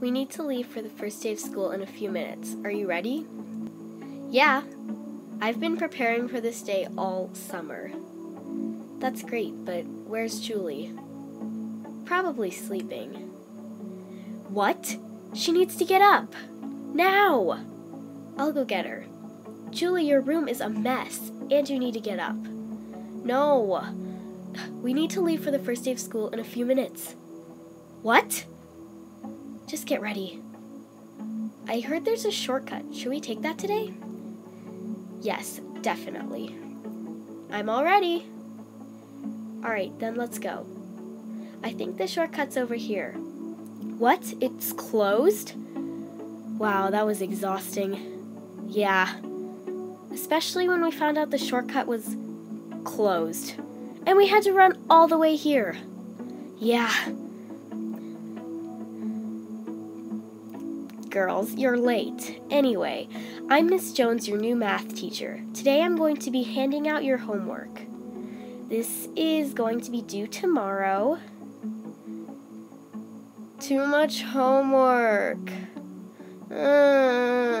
We need to leave for the first day of school in a few minutes. Are you ready? Yeah. I've been preparing for this day all summer. That's great, but where's Julie? Probably sleeping. What? She needs to get up. Now! I'll go get her. Julie, your room is a mess, and you need to get up. No. We need to leave for the first day of school in a few minutes. What? Just get ready. I heard there's a shortcut. Should we take that today? Yes, definitely. I'm all ready. Alright, then let's go. I think the shortcut's over here. What? It's closed? Wow, that was exhausting. Yeah. Especially when we found out the shortcut was closed. And we had to run all the way here. Yeah. Girls, you're late. Anyway, I'm Miss Jones, your new math teacher. Today I'm going to be handing out your homework. This is going to be due tomorrow. Too much homework. Uh.